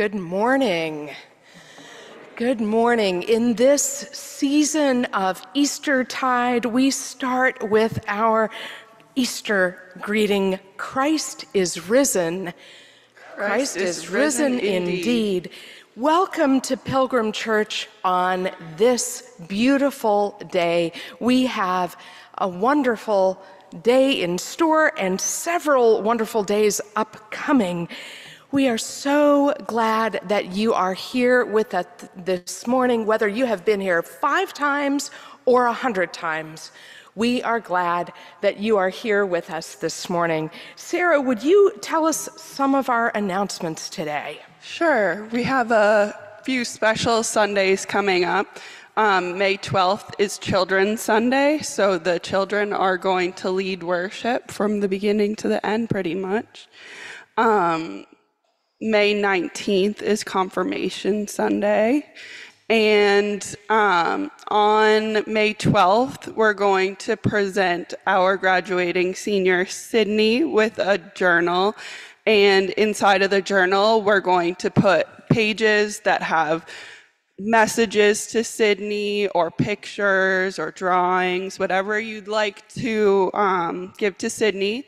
Good morning. Good morning. In this season of Eastertide, we start with our Easter greeting Christ is risen. Christ, is, risen, indeed. Welcome to Pilgrim Church on this beautiful day. We have a wonderful day in store and several wonderful days upcoming. We are so glad that you are here with us this morning, whether you have been here five times or a hundred times. We are glad that you are here with us this morning. Sarah, would you tell us some of our announcements today? Sure. We have a few special Sundays coming up. Um, May 12th is Children's Sunday, so the children are going to lead worship from the beginning to the end, pretty much. Um, May 19th is Confirmation Sunday. And um, on May 12th, we're going to present our graduating senior, Sydney, with a journal. And inside of the journal, we're going to put pages that have messages to Sydney or pictures or drawings, whatever you'd like to um, give to Sydney.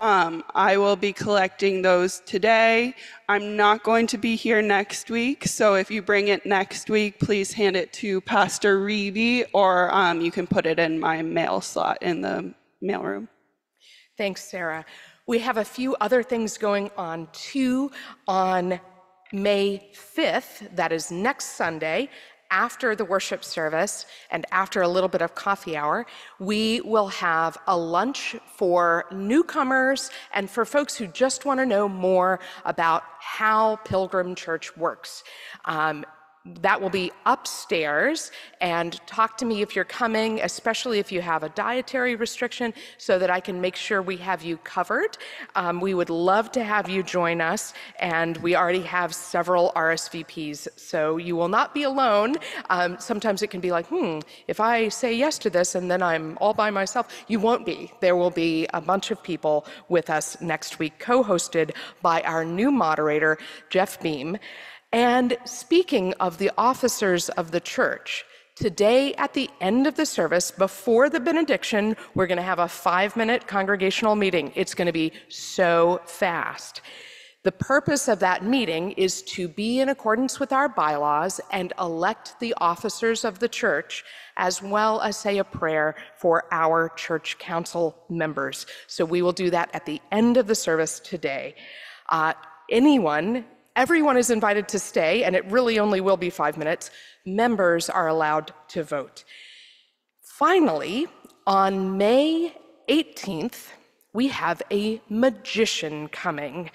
Um, I will be collecting those today. I'm not going to be here next week, so if you bring it next week, please hand it to Pastor Reebee, or um, you can put it in my mail slot in the mailroom. Thanks, Sarah. We have a few other things going on too. On May 5th, that is next Sunday, after the worship service and after a little bit of coffee hour, we will have a lunch for newcomers and for folks who just want to know more about how Pilgrim Church works. Um, that will be upstairs and talk to me if you're coming, especially if you have a dietary restriction, so that I can make sure we have you covered. Um, we would love to have you join us, and we already have several RSVPs, so you will not be alone. Um, sometimes it can be like, hmm, if I say yes to this and then I'm all by myself, you won't be. There will be a bunch of people with us next week, co hosted by our new moderator, Jeff Beam. And speaking of the officers of the church, today at the end of the service, before the benediction, we're going to have a five minute congregational meeting. It's going to be so fast. The purpose of that meeting is to be in accordance with our bylaws and elect the officers of the church, as well as say a prayer for our church council members. So we will do that at the end of the service today. Uh, anyone Everyone is invited to stay, and it really only will be five minutes. Members are allowed to vote. Finally, on May 18th, we have a magician coming.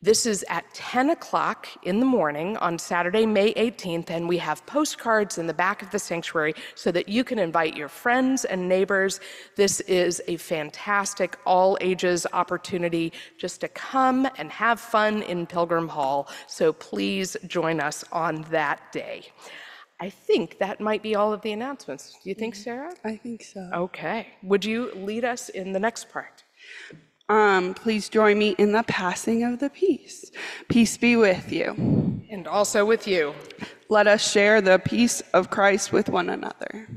This is at 10 o'clock in the morning on Saturday, May 18th, and we have postcards in the back of the sanctuary so that you can invite your friends and neighbors. This is a fantastic all ages opportunity just to come and have fun in Pilgrim Hall. So please join us on that day. I think that might be all of the announcements. Do you think, mm-hmm. Sarah? I think so. Okay. Would you lead us in the next part? Um, please join me in the passing of the peace. Peace be with you. And also with you. Let us share the peace of Christ with one another.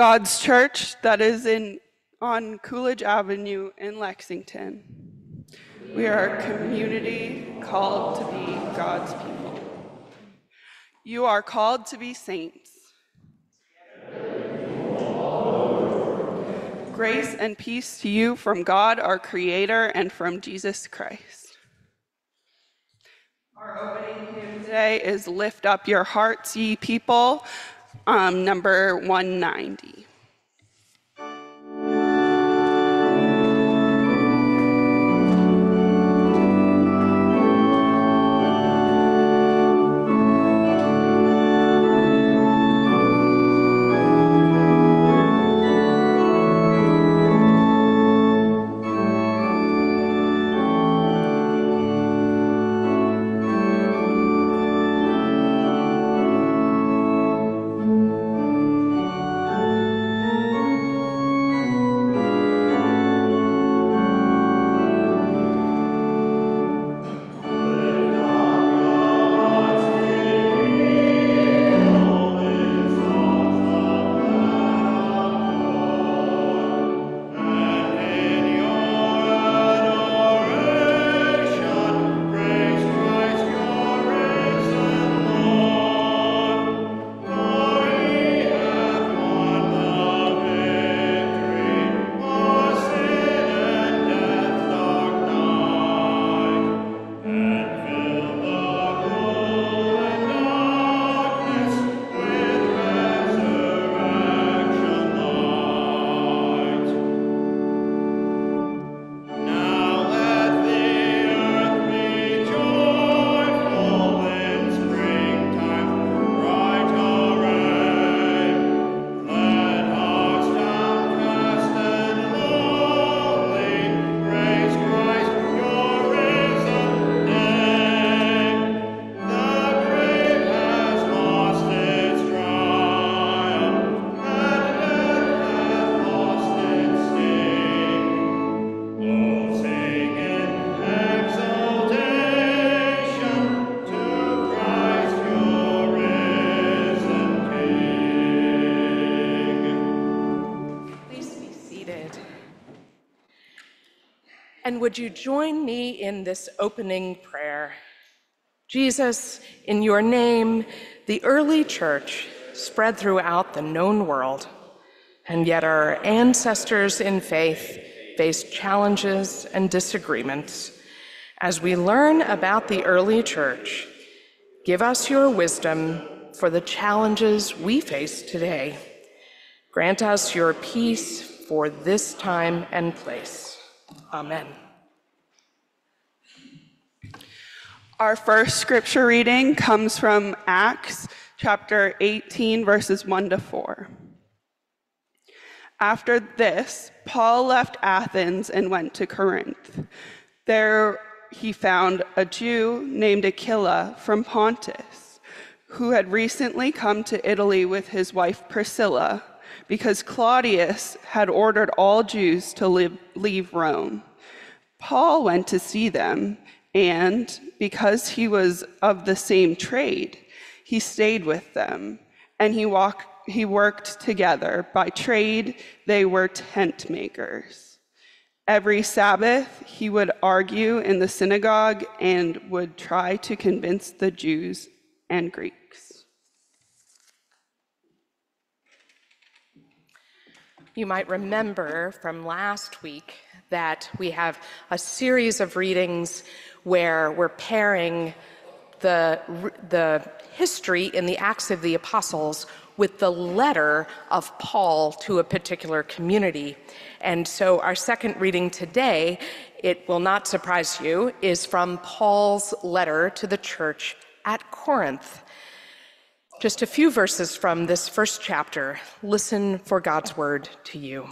God's church that is in on Coolidge Avenue in Lexington. We are a community called to be God's people. You are called to be saints. Grace and peace to you from God, our Creator, and from Jesus Christ. Our opening hymn today is Lift Up Your Hearts, Ye People, um, number 190. And would you join me in this opening prayer? Jesus, in your name, the early church spread throughout the known world, and yet our ancestors in faith faced challenges and disagreements. As we learn about the early church, give us your wisdom for the challenges we face today. Grant us your peace for this time and place. Amen. Our first scripture reading comes from Acts chapter 18, verses 1 to 4. After this, Paul left Athens and went to Corinth. There he found a Jew named Aquila from Pontus, who had recently come to Italy with his wife Priscilla because Claudius had ordered all Jews to live, leave Rome. Paul went to see them, and because he was of the same trade, he stayed with them, and he, walked, he worked together. By trade, they were tent makers. Every Sabbath, he would argue in the synagogue and would try to convince the Jews and Greeks. You might remember from last week that we have a series of readings where we're pairing the, the history in the Acts of the Apostles with the letter of Paul to a particular community. And so our second reading today, it will not surprise you, is from Paul's letter to the church at Corinth. Just a few verses from this first chapter. Listen for God's word to you.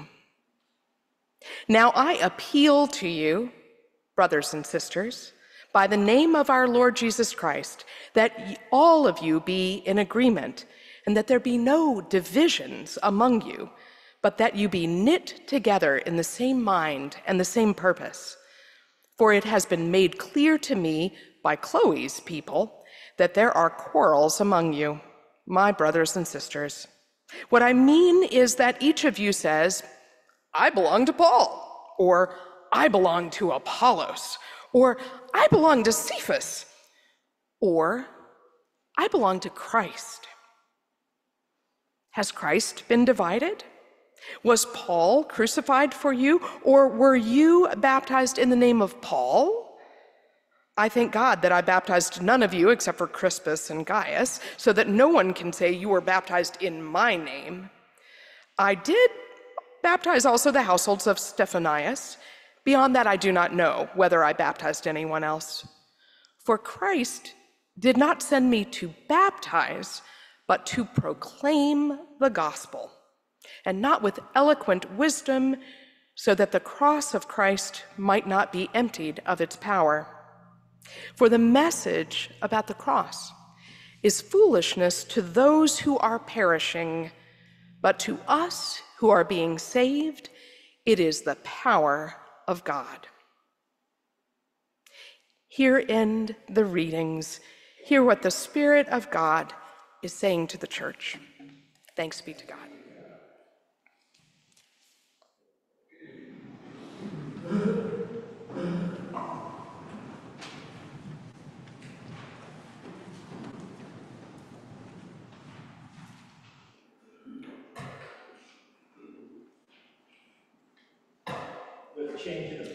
Now I appeal to you, brothers and sisters, by the name of our Lord Jesus Christ, that all of you be in agreement, and that there be no divisions among you, but that you be knit together in the same mind and the same purpose. For it has been made clear to me by Chloe's people that there are quarrels among you my brothers and sisters. What I mean is that each of you says, I belong to Paul, or I belong to Apollos, or I belong to Cephas, or I belong to Christ. Has Christ been divided? Was Paul crucified for you, or were you baptized in the name of Paul? I thank God that I baptized none of you except for Crispus and Gaius, so that no one can say you were baptized in my name. I did baptize also the households of Stephanas. Beyond that, I do not know whether I baptized anyone else. For Christ did not send me to baptize, but to proclaim the gospel, and not with eloquent wisdom, so that the cross of Christ might not be emptied of its power. For the message about the cross is foolishness to those who are perishing, but to us who are being saved, it is the power of God. Here end the readings. Hear what the Spirit of God is saying to the church. Thanks be to God.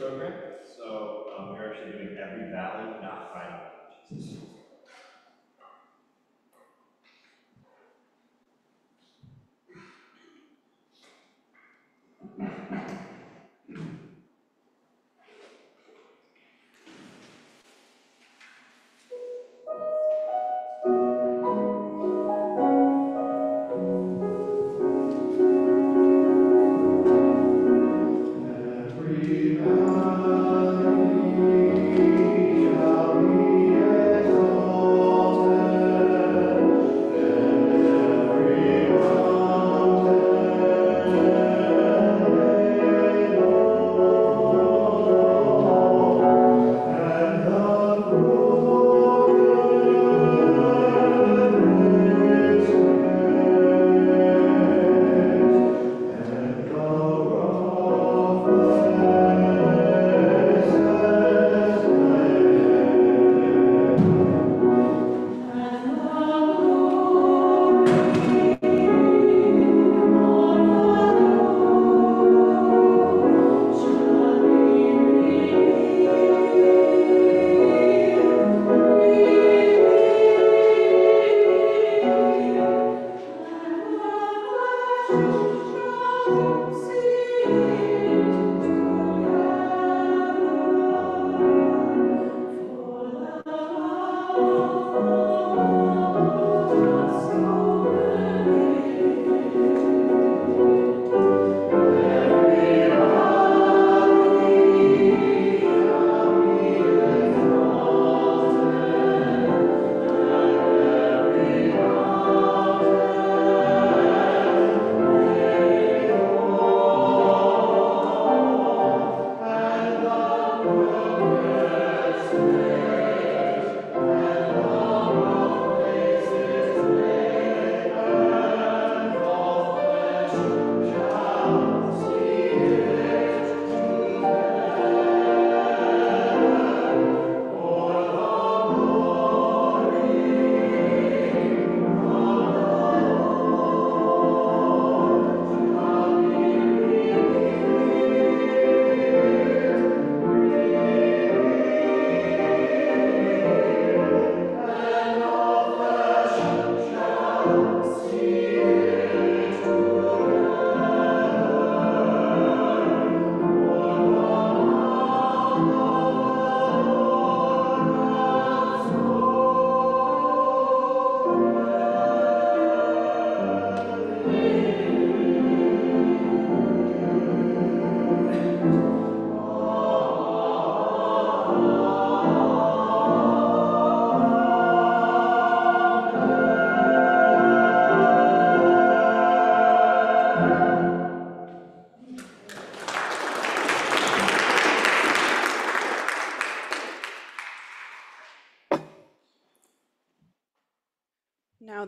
Program,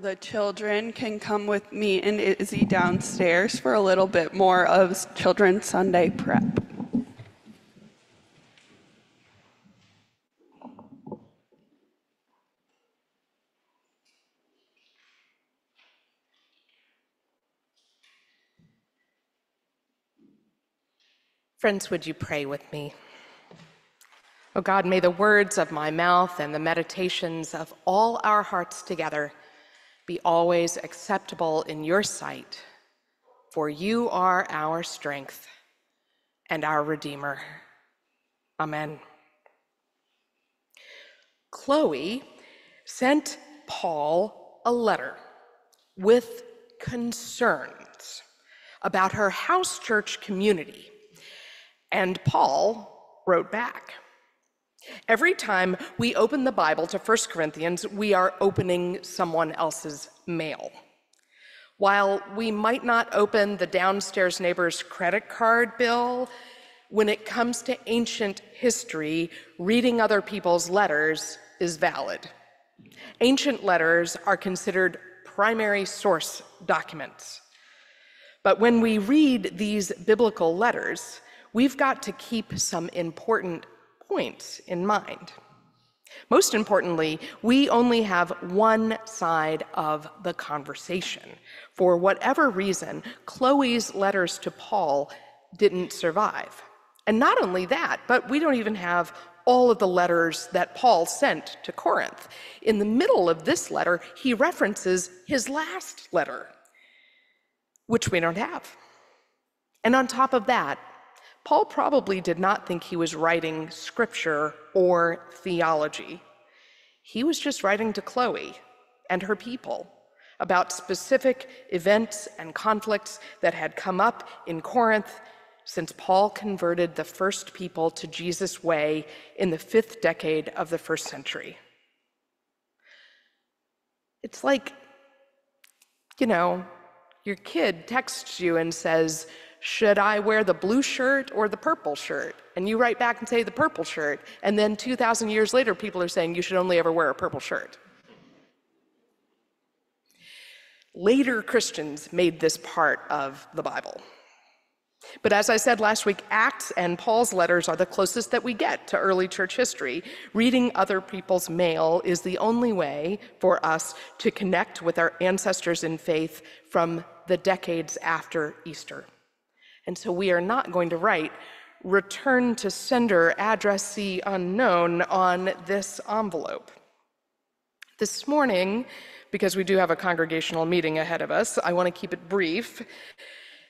the children can come with me and Izzy downstairs for a little bit more of Children's Sunday prep. Friends, would you pray with me? Oh God, may the words of my mouth and the meditations of all our hearts together be always acceptable in your sight, for you are our strength and our Redeemer. Amen. Chloe sent Paul a letter with concerns about her house church community, and Paul wrote back. Every time we open the Bible to 1 Corinthians, we are opening someone else's mail. While we might not open the downstairs neighbor's credit card bill, when it comes to ancient history, reading other people's letters is valid. Ancient letters are considered primary source documents. But when we read these biblical letters, we've got to keep some important points in mind. Most importantly, we only have one side of the conversation. For whatever reason, Chloe's letters to Paul didn't survive. And not only that, but we don't even have all of the letters that Paul sent to Corinth. In the middle of this letter, he references his last letter, which we don't have. And on top of that, Paul probably did not think he was writing scripture or theology. He was just writing to Chloe and her people about specific events and conflicts that had come up in Corinth since Paul converted the first people to Jesus' way in the fifth decade of the first century. It's like, you know, your kid texts you and says, should I wear the blue shirt or the purple shirt? And you write back and say the purple shirt. And then 2,000 years later, people are saying you should only ever wear a purple shirt. Later Christians made this part of the Bible. But as I said last week, Acts and Paul's letters are the closest that we get to early church history. Reading other people's mail is the only way for us to connect with our ancestors in faith from the decades after Easter. And so we are not going to write return to sender addressee unknown on this envelope. This morning, because we do have a congregational meeting ahead of us, I want to keep it brief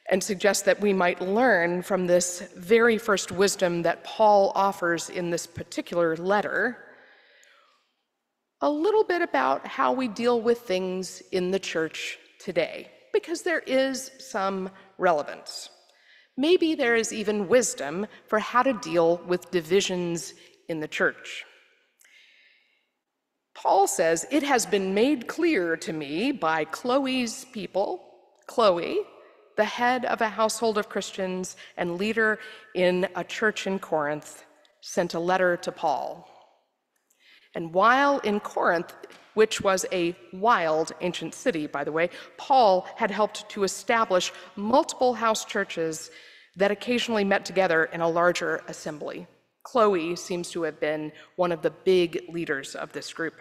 and suggest that we might learn from this very first wisdom that Paul offers in this particular letter a little bit about how we deal with things in the church today, because there is some relevance. Maybe there is even wisdom for how to deal with divisions in the church. Paul says, It has been made clear to me by Chloe's people, Chloe, the head of a household of Christians and leader in a church in Corinth, sent a letter to Paul. And while in Corinth, which was a wild ancient city, by the way, Paul had helped to establish multiple house churches that occasionally met together in a larger assembly. Chloe seems to have been one of the big leaders of this group.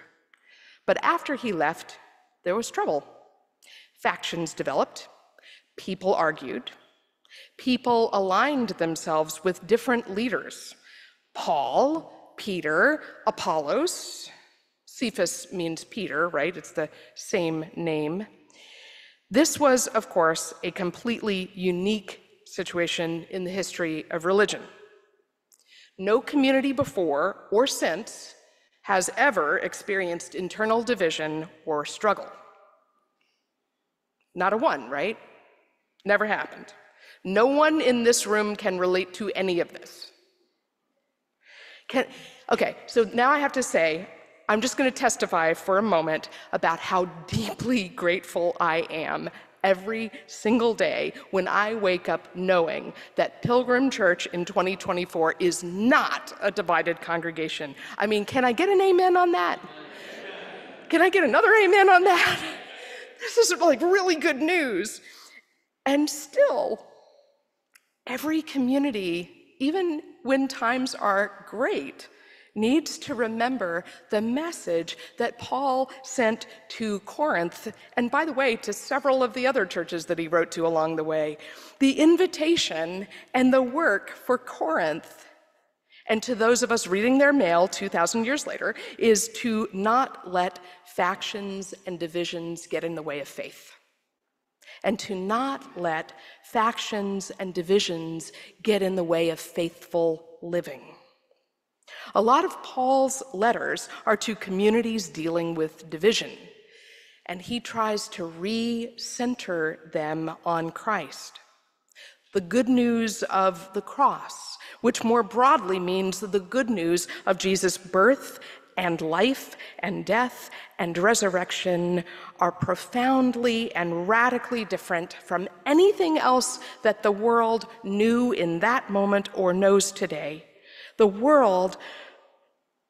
But after he left, there was trouble. Factions developed, people argued, people aligned themselves with different leaders Paul, Peter, Apollos. Cephas means Peter, right? It's the same name. This was, of course, a completely unique situation in the history of religion. No community before or since has ever experienced internal division or struggle. Not a one, right? Never happened. No one in this room can relate to any of this. Can, okay, so now I have to say, I'm just going to testify for a moment about how deeply grateful I am every single day when I wake up knowing that Pilgrim Church in 2024 is not a divided congregation. I mean, can I get an amen on that? Can I get another amen on that? This is like really good news. And still, every community, even when times are great, needs to remember the message that Paul sent to Corinth, and by the way, to several of the other churches that he wrote to along the way. The invitation and the work for Corinth, and to those of us reading their mail 2,000 years later, is to not let factions and divisions get in the way of faith. And to not let factions and divisions get in the way of faithful living. A lot of Paul's letters are to communities dealing with division, and he tries to re-center them on Christ. The good news of the cross, which more broadly means the good news of Jesus' birth and life and death and resurrection are profoundly and radically different from anything else that the world knew in that moment or knows today. The world,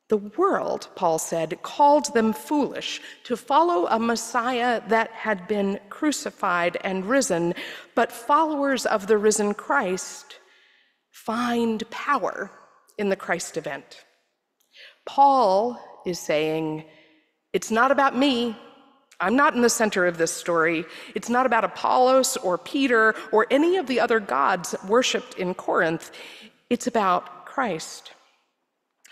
the world, Paul said, called them foolish to follow a Messiah that had been crucified and risen, but followers of the risen Christ find power in the Christ event. Paul is saying, it's not about me. I'm not in the center of this story. It's not about Apollos or Peter or any of the other gods worshiped in Corinth. It's about Christ.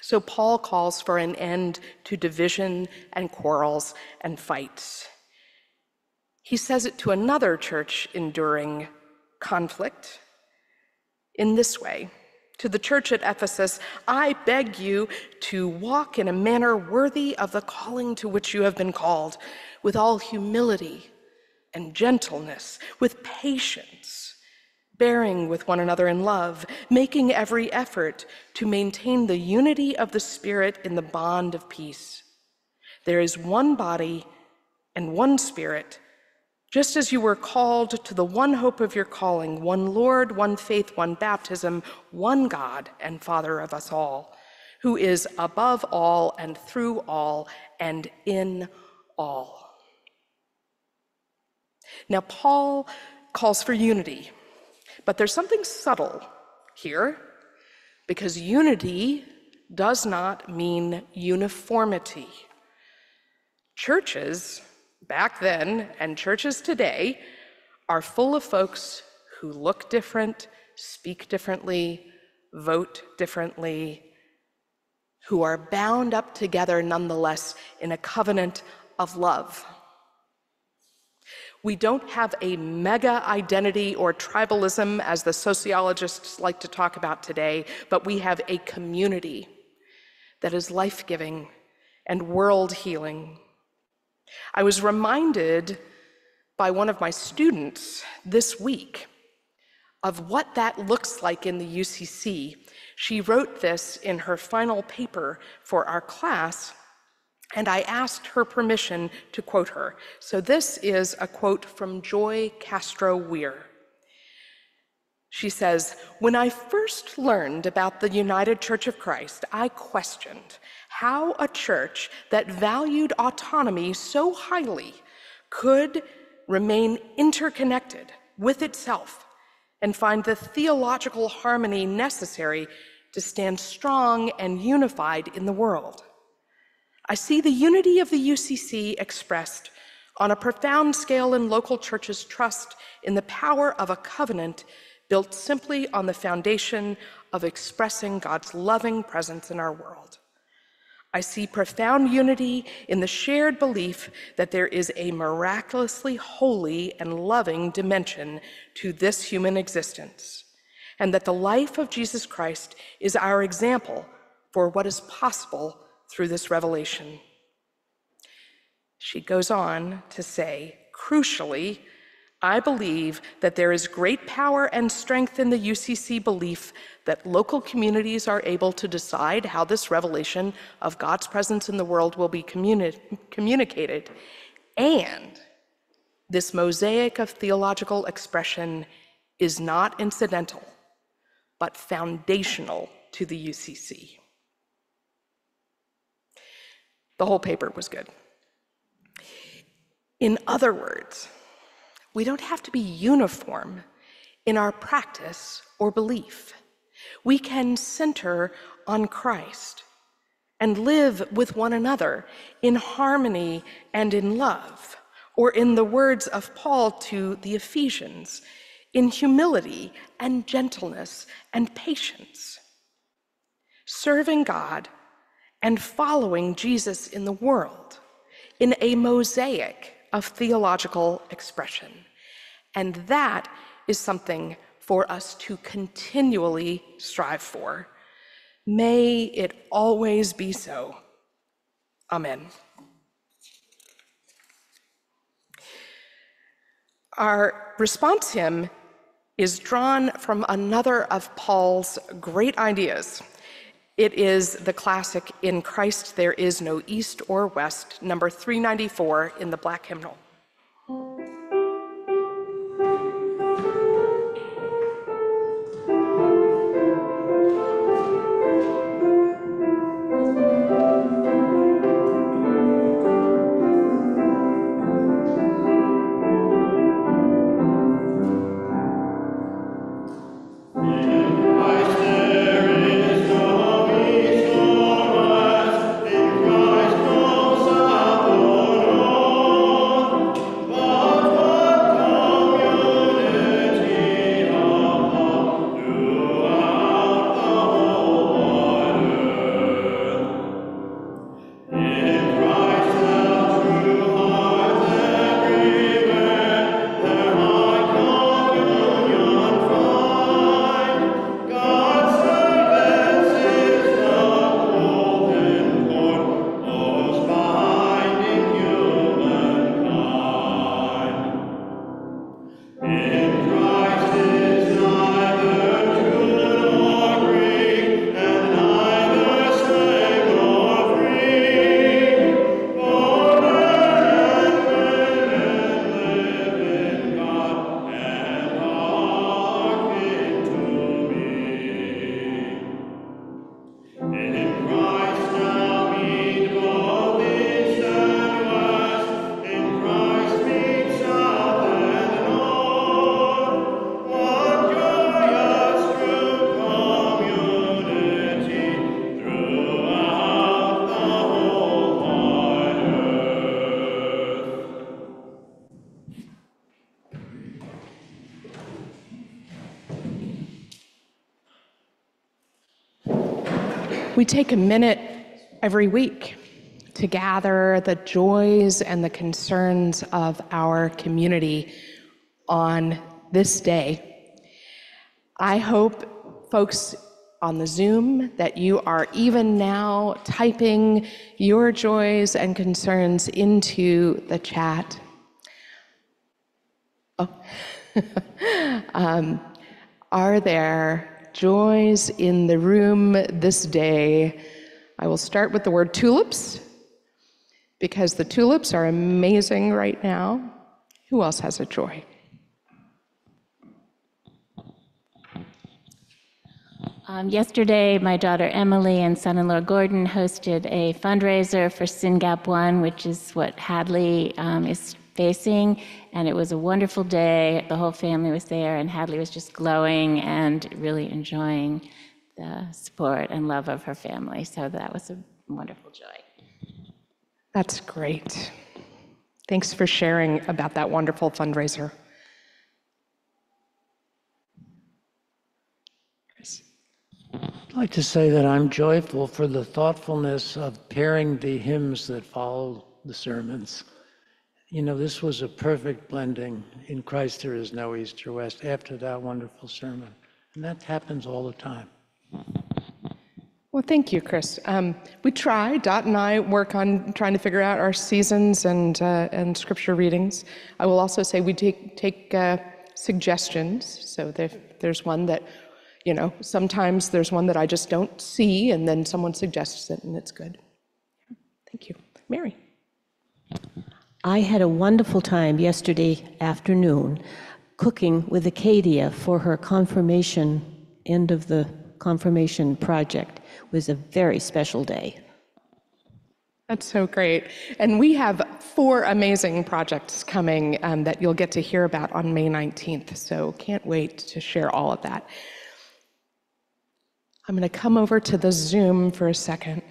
So Paul calls for an end to division and quarrels and fights. He says it to another church enduring conflict in this way to the church at Ephesus, I beg you to walk in a manner worthy of the calling to which you have been called, with all humility and gentleness, with patience bearing with one another in love, making every effort to maintain the unity of the Spirit in the bond of peace. There is one body and one Spirit, just as you were called to the one hope of your calling, one Lord, one faith, one baptism, one God and Father of us all, who is above all and through all and in all. Now, Paul calls for unity but there's something subtle here because unity does not mean uniformity. Churches back then and churches today are full of folks who look different, speak differently, vote differently, who are bound up together nonetheless in a covenant of love. We don't have a mega identity or tribalism, as the sociologists like to talk about today, but we have a community that is life giving and world healing. I was reminded by one of my students this week of what that looks like in the UCC. She wrote this in her final paper for our class and I asked her permission to quote her. So this is a quote from Joy Castro Weir. She says, When I first learned about the United Church of Christ, I questioned how a church that valued autonomy so highly could remain interconnected with itself and find the theological harmony necessary to stand strong and unified in the world. I see the unity of the UCC expressed on a profound scale in local churches' trust in the power of a covenant built simply on the foundation of expressing God's loving presence in our world. I see profound unity in the shared belief that there is a miraculously holy and loving dimension to this human existence, and that the life of Jesus Christ is our example for what is possible through this revelation. She goes on to say, crucially, I believe that there is great power and strength in the UCC belief that local communities are able to decide how this revelation of God's presence in the world will be communi- communicated. And this mosaic of theological expression is not incidental, but foundational to the UCC. The whole paper was good. In other words, we don't have to be uniform in our practice or belief. We can center on Christ and live with one another in harmony and in love, or in the words of Paul to the Ephesians, in humility and gentleness and patience. Serving God and following Jesus in the world in a mosaic of theological expression. And that is something for us to continually strive for. May it always be so. Amen. Our response hymn is drawn from another of Paul's great ideas. It is the classic In Christ There Is No East or West, number 394 in the Black Hymnal. We take a minute every week to gather the joys and the concerns of our community on this day. I hope, folks on the Zoom, that you are even now typing your joys and concerns into the chat. Oh. um, are there joys in the room this day. I will start with the word tulips, because the tulips are amazing right now. Who else has a joy? Um, yesterday, my daughter Emily and son in law Gordon hosted a fundraiser for SYNGAP 1, which is what Hadley um, is facing. And it was a wonderful day. The whole family was there, and Hadley was just glowing and really enjoying the support and love of her family. So that was a wonderful joy. That's great. Thanks for sharing about that wonderful fundraiser. I'd like to say that I'm joyful for the thoughtfulness of pairing the hymns that follow the sermons. You know, this was a perfect blending. In Christ there is no east or west after that wonderful sermon. And that happens all the time. Well, thank you, Chris. Um, we try. Dot and I work on trying to figure out our seasons and uh, and scripture readings. I will also say we take take uh, suggestions. So there, there's one that, you know, sometimes there's one that I just don't see, and then someone suggests it, and it's good. Thank you, Mary. I had a wonderful time yesterday afternoon cooking with Acadia for her confirmation, end of the confirmation project. It was a very special day. That's so great. And we have four amazing projects coming um, that you'll get to hear about on May 19th. So can't wait to share all of that. I'm going to come over to the Zoom for a second.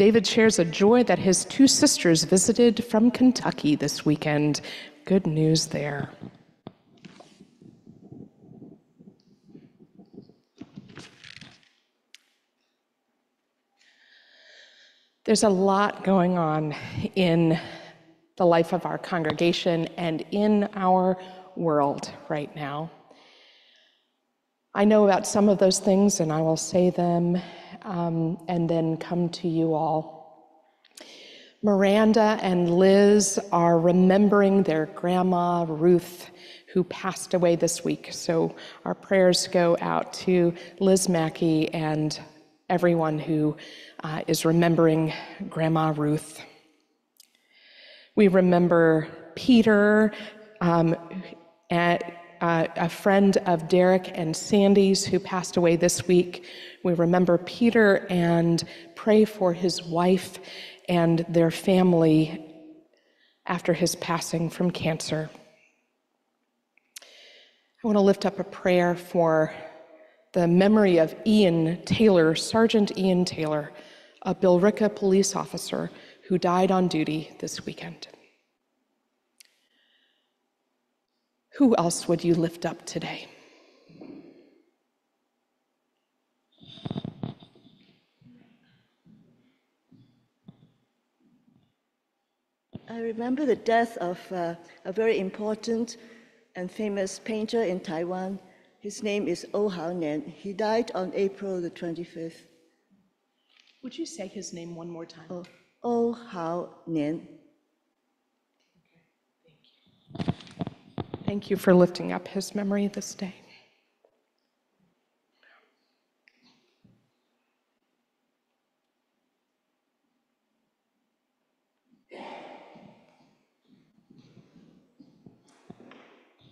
David shares a joy that his two sisters visited from Kentucky this weekend. Good news there. There's a lot going on in the life of our congregation and in our world right now. I know about some of those things, and I will say them um, and then come to you all. Miranda and Liz are remembering their grandma, Ruth, who passed away this week. So our prayers go out to Liz Mackey and everyone who uh, is remembering Grandma Ruth. We remember Peter, um, at, uh, a friend of Derek and Sandy's who passed away this week. We remember Peter and pray for his wife and their family after his passing from cancer. I want to lift up a prayer for the memory of Ian Taylor, Sergeant Ian Taylor, a Billerica police officer who died on duty this weekend. Who else would you lift up today? I remember the death of uh, a very important and famous painter in Taiwan. His name is Oh Hao Nian. He died on April the 25th. Would you say his name one more time? Oh, oh Hao Nian. Thank you for lifting up his memory this day.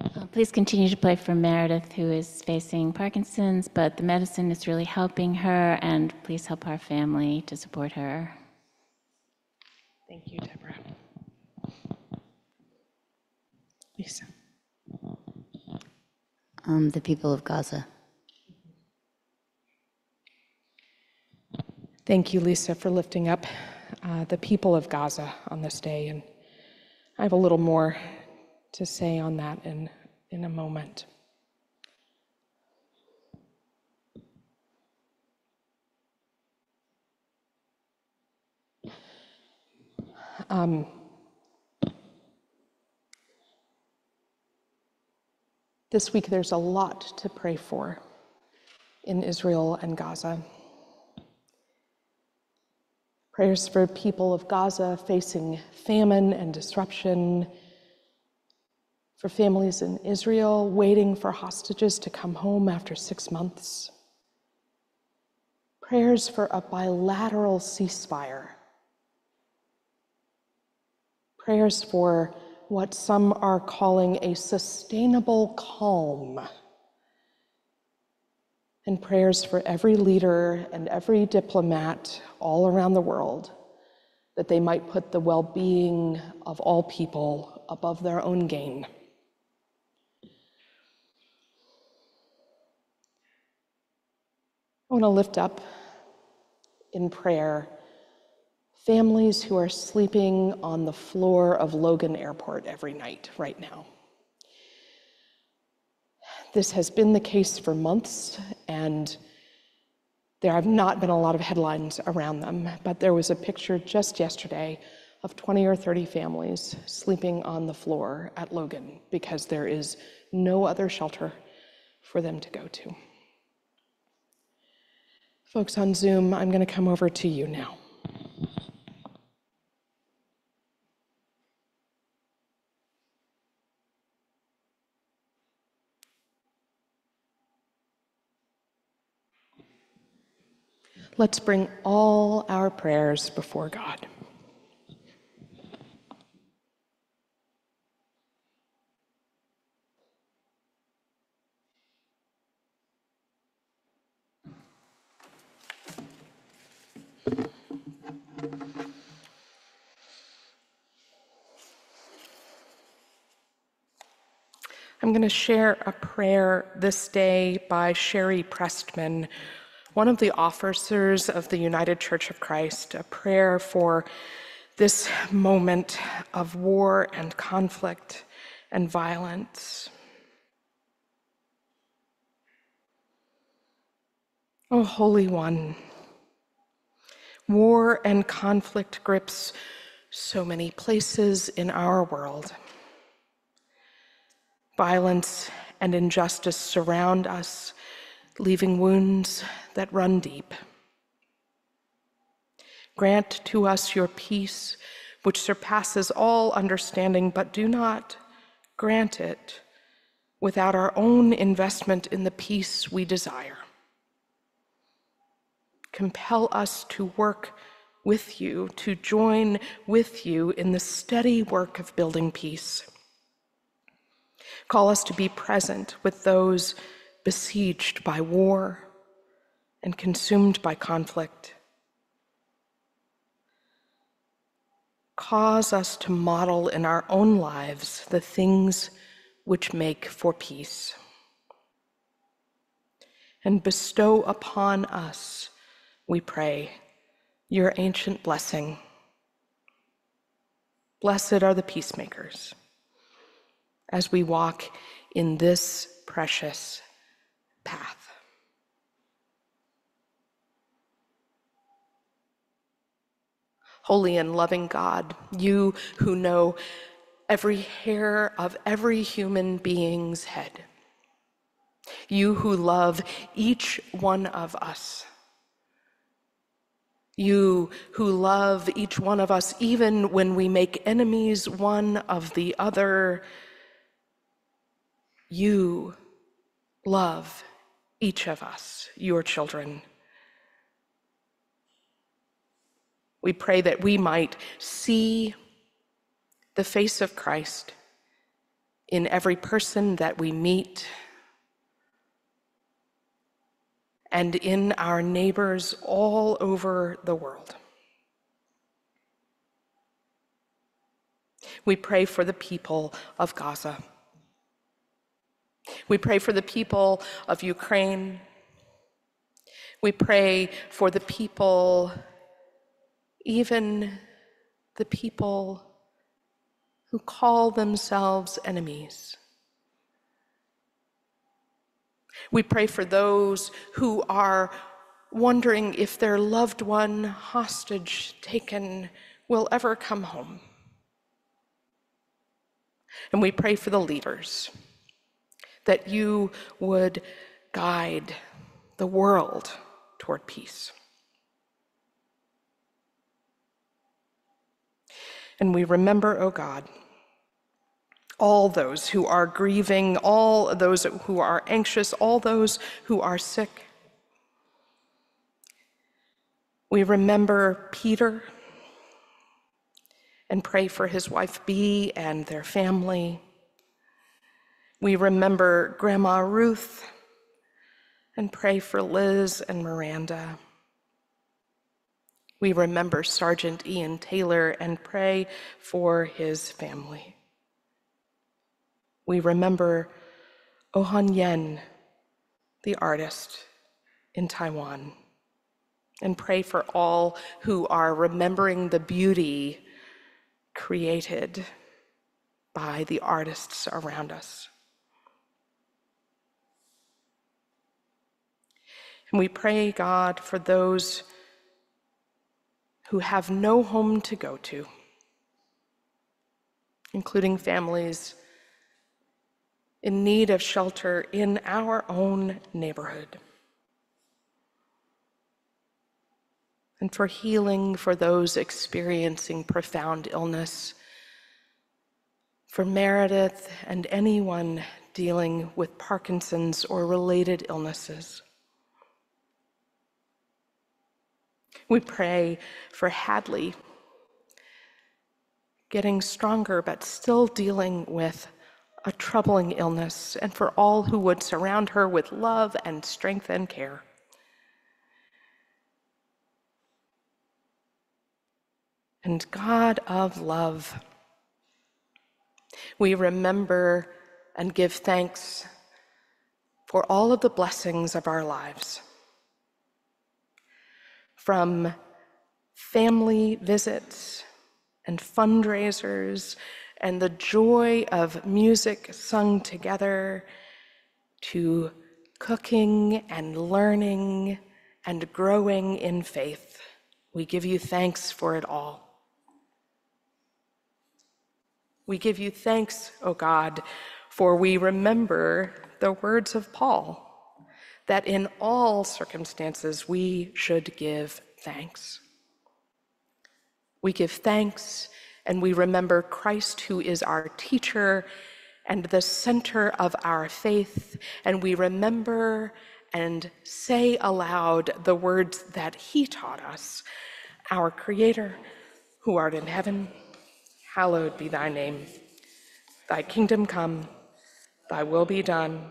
Uh, Please continue to play for Meredith, who is facing Parkinson's, but the medicine is really helping her, and please help our family to support her. Thank you, Deborah. Lisa. um, the people of Gaza. Thank you, Lisa, for lifting up uh, the people of Gaza on this day. And I have a little more to say on that in, in a moment. Um, this week, there's a lot to pray for in Israel and Gaza. Prayers for people of Gaza facing famine and disruption, for families in Israel waiting for hostages to come home after six months. Prayers for a bilateral ceasefire. Prayers for what some are calling a sustainable calm and prayers for every leader and every diplomat all around the world that they might put the well being of all people above their own gain. I want to lift up in prayer families who are sleeping on the floor of Logan Airport every night right now. This has been the case for months, and there have not been a lot of headlines around them, but there was a picture just yesterday of 20 or 30 families sleeping on the floor at Logan because there is no other shelter for them to go to. Folks on Zoom, I'm going to come over to you now. Let's bring all our prayers before God. I'm going to share a prayer this day by Shari Prestemon, one of the officers of the United Church of Christ, a prayer for this moment of war and conflict and violence. O Holy One, war and conflict grips so many places in our world. Violence and injustice surround us, leaving wounds that run deep. Grant to us your peace, which surpasses all understanding, but do not grant it without our own investment in the peace we desire. Compel us to work with you, to join with you in the steady work of building peace. Call us to be present with those besieged by war and consumed by conflict. Cause us to model in our own lives the things which make for peace. And bestow upon us, we pray, your ancient blessing. Blessed are the peacemakers as we walk in this precious path. Holy and loving God, you who know every hair of every human being's head, you who love each one of us, you who love each one of us even when we make enemies one of the other you love each of us, your children. We pray that we might see the face of Christ in every person that we meet and in our neighbors all over the world. We pray for the people of Gaza. We pray for the people of Ukraine. We pray for the people, even the people who call themselves enemies. We pray for those who are wondering if their loved one, hostage taken, will ever come home. And we pray for the leaders that you would guide the world toward peace. And we remember, O oh God, all those who are grieving, all those who are anxious, all those who are sick. We remember Peter and pray for his wife Bee and their family. We remember Grandma Ruth and pray for Liz and Miranda. We remember Sergeant Ian Taylor and pray for his family. We remember Oh Han Yen, the artist in Taiwan, and pray for all who are remembering the beauty created by the artists around us. And we pray, God, for those who have no home to go to, including families in need of shelter in our own neighborhood. And for healing for those experiencing profound illness, for Meredith and anyone dealing with Parkinson's or related illnesses. We pray for Hadley, getting stronger but still dealing with a troubling illness, and for all who would surround her with love and strength and care. And God of love, we remember and give thanks for all of the blessings of our lives. From family visits and fundraisers and the joy of music sung together to cooking and learning and growing in faith. We give you thanks for it all. We give you thanks, O God, for we remember the words of Paul that in all circumstances we should give thanks. We give thanks and we remember Christ, who is our teacher and the center of our faith, and we remember and say aloud the words that he taught us Our Creator, who art in heaven, hallowed be thy name. Thy kingdom come, thy will be done,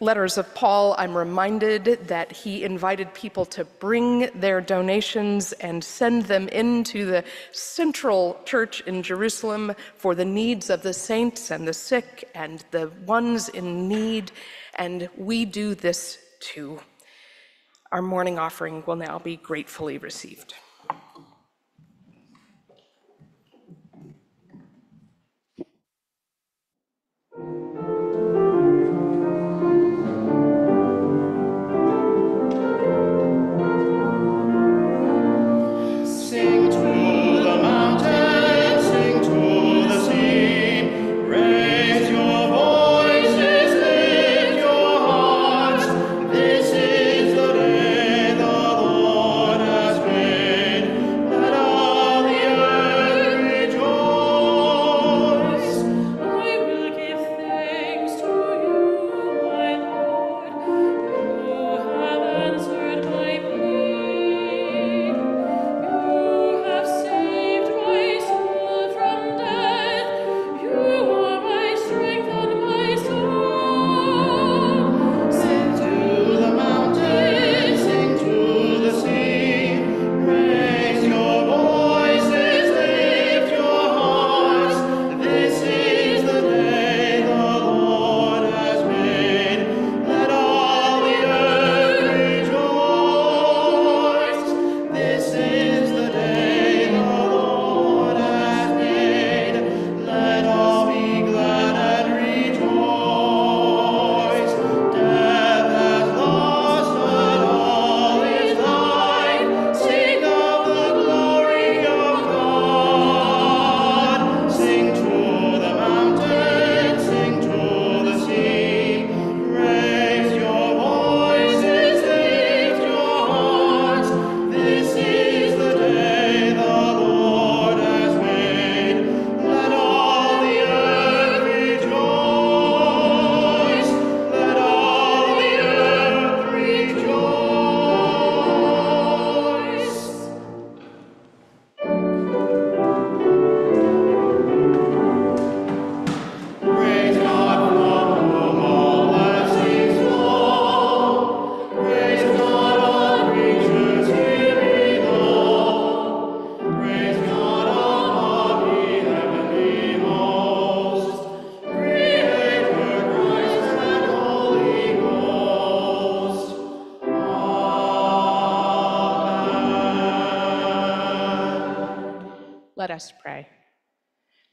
letters of Paul, I'm reminded that he invited people to bring their donations and send them into the central church in Jerusalem for the needs of the saints and the sick and the ones in need. And we do this too. Our morning offering will now be gratefully received.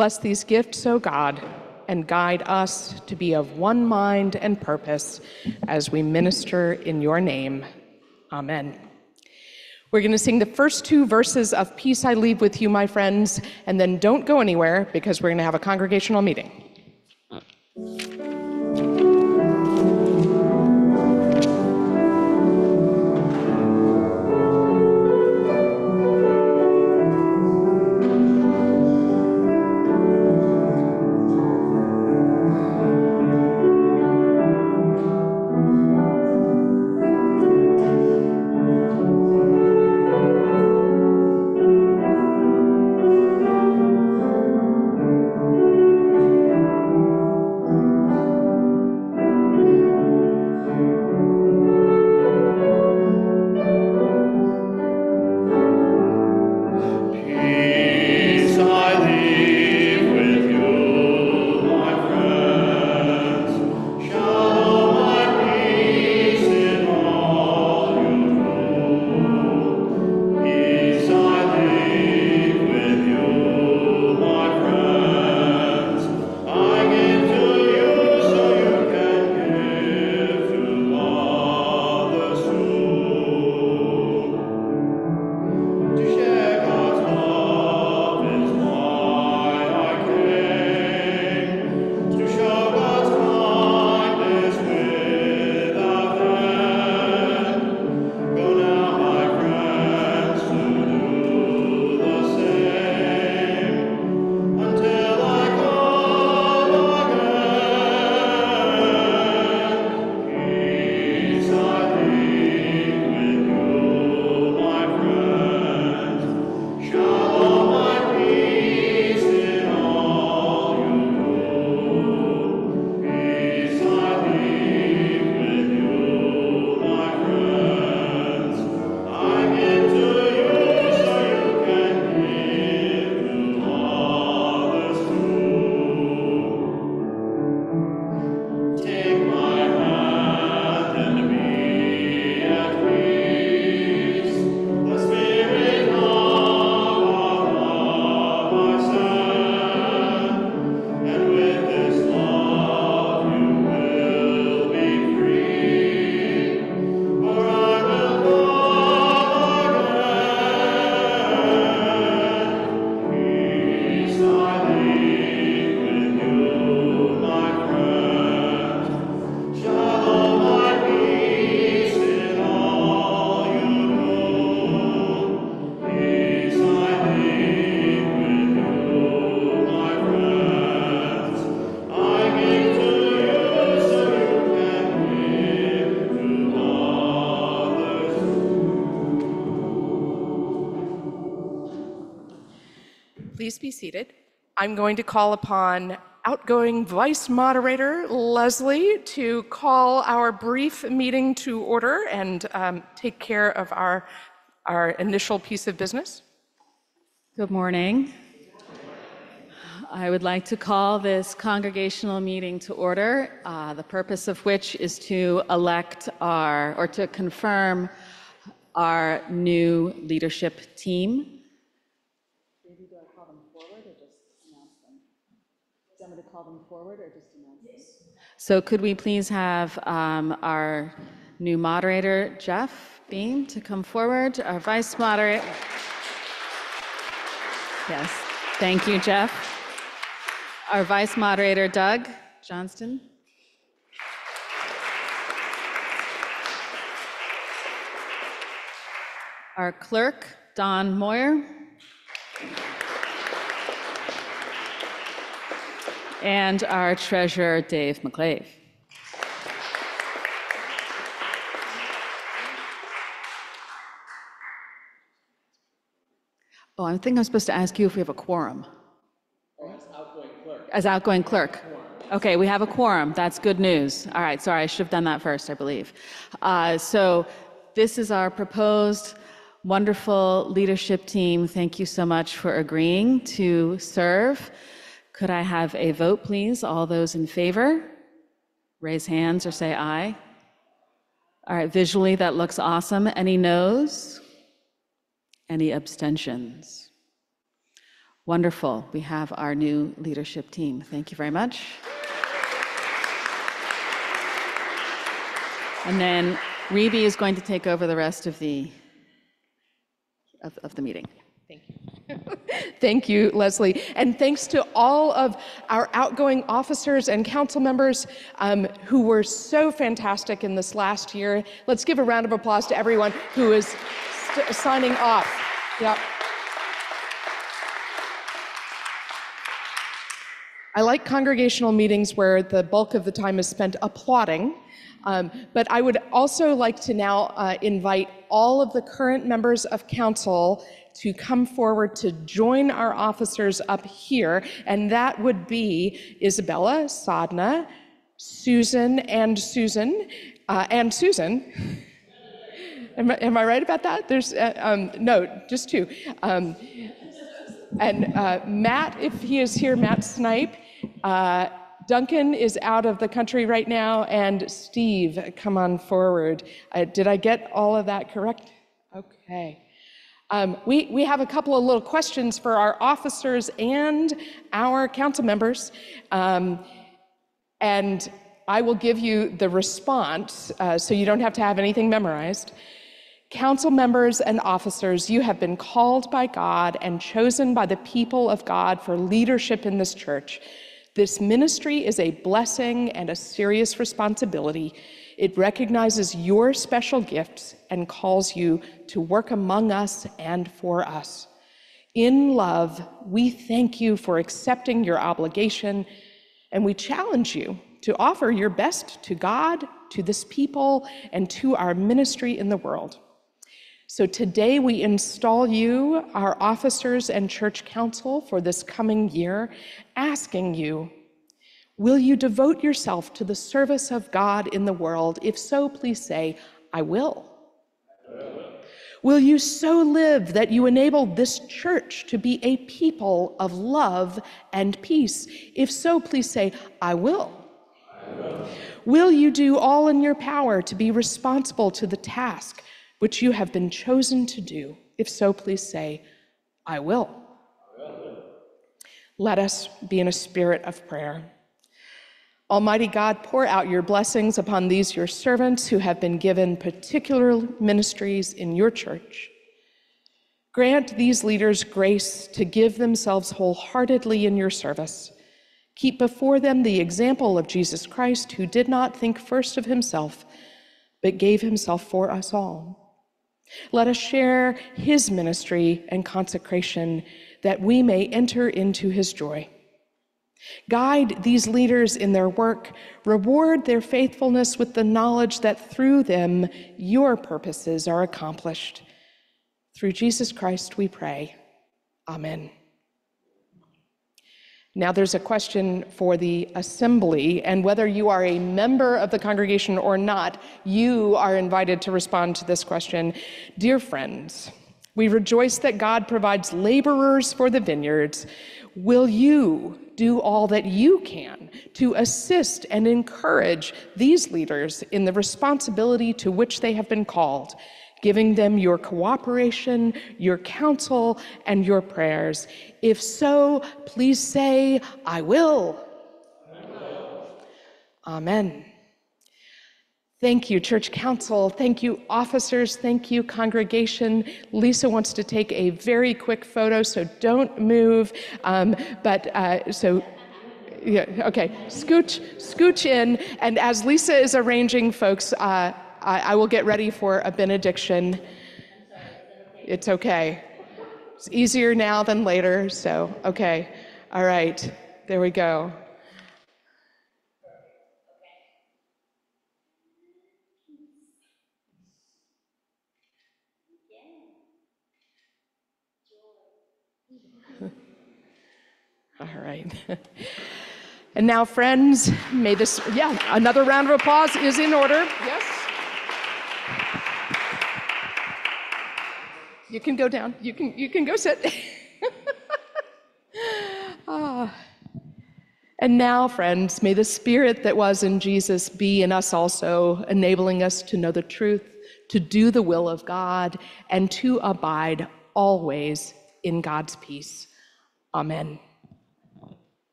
Bless these gifts, O God, and guide us to be of one mind and purpose as we minister in your name. Amen. We're going to sing the first two verses of Peace I Leave with You, My Friends, and then don't go anywhere because we're going to have a congregational meeting. Please be seated. I'm going to call upon outgoing Vice Moderator Leslie to call our brief meeting to order and um, take care of our, our initial piece of business. Good morning. I would like to call this congregational meeting to order, uh, the purpose of which is to elect our, or to confirm our new leadership team. Maybe do I call them forward or just announce them? Do you want me to call them forward or just announce them? So could we please have um, our new moderator, Jeff Beam, to come forward, our vice moderator? Yes, thank you, Jeff. Our vice moderator, Doug Johnston. Our clerk, Don Moyer. And our treasurer, Dave McClave. Oh, I think I'm supposed to ask you if we have a quorum. As outgoing clerk. Okay, we have a quorum. That's good news. All right, sorry, I should have done that first, I believe. Uh, So this is our proposed wonderful leadership team. Thank you so much for agreeing to serve. Could I have a vote, please? All those in favor? Raise hands or say aye. All right, visually, that looks awesome. Any noes? Any abstentions? Wonderful. We have our new leadership team. Thank you very much. And then Reebee is going to take over the rest of the of, of the meeting. Thank you, Leslie. And thanks to all of our outgoing officers and council members um, who were so fantastic in this last year. Let's give a round of applause to everyone who is signing off. Yep. I like congregational meetings where the bulk of the time is spent applauding. Um, but I would also like to now uh, invite all of the current members of council to come forward to join our officers up here. And that would be Isabella, Sadna, Susan, and Susan, uh, and Susan. Am I, am I right about that? There's, uh, um, no, just two. Um, and uh, Matt, if he is here, Matt Snipe. Duncan is out of the country right now, and Steve, come on forward. Uh, did I get all of that correct? Okay. Um, we, we have a couple of little questions for our officers and our council members. Um, and I will give you the response uh, so you don't have to have anything memorized. Council members and officers, you have been called by God and chosen by the people of God for leadership in this church. This ministry is a blessing and a serious responsibility. It recognizes your special gifts and calls you to work among us and for us. In love, we thank you for accepting your obligation, and we challenge you to offer your best to God, to this people, and to our ministry in the world. So today we install you, our officers and church council, for this coming year, asking you, will you devote yourself to the service of God in the world? If so, please say, I will. Will you so live that you enable this church to be a people of love and peace? If so, please say, I will. Will you do all in your power to be responsible to the task which you have been chosen to do? If so, please say, I will. Let us be in a spirit of prayer. Almighty God, pour out your blessings upon these your servants who have been given particular ministries in your church. Grant these leaders grace to give themselves wholeheartedly in your service. Keep before them the example of Jesus Christ, who did not think first of himself, but gave himself for us all. Let us share his ministry and consecration that we may enter into his joy. Guide these leaders in their work, reward their faithfulness with the knowledge that through them your purposes are accomplished. Through Jesus Christ we pray. Amen. Now, there's a question for the assembly, and whether you are a member of the congregation or not, you are invited to respond to this question. Dear friends, we rejoice that God provides laborers for the vineyards. Will you do all that you can to assist and encourage these leaders in the responsibility to which they have been called? Giving them your cooperation, your counsel, and your prayers? If so, please say, I will. Amen. Thank you, Church Council. Thank you, officers. Thank you, congregation. Lisa wants to take a very quick photo, so don't move. Um, but uh, so, yeah, okay, scooch, scooch in. And as Lisa is arranging folks, uh, I, I will get ready for a benediction. It's okay. It's easier now than later, so okay. All right, there we go. All right. And now, friends, may this, yeah, another round of applause is in order. Yes. You can go down. You can, you can go sit. ah. And now, friends, may the spirit that was in Jesus be in us also, enabling us to know the truth, to do the will of God, and to abide always in God's peace. Amen.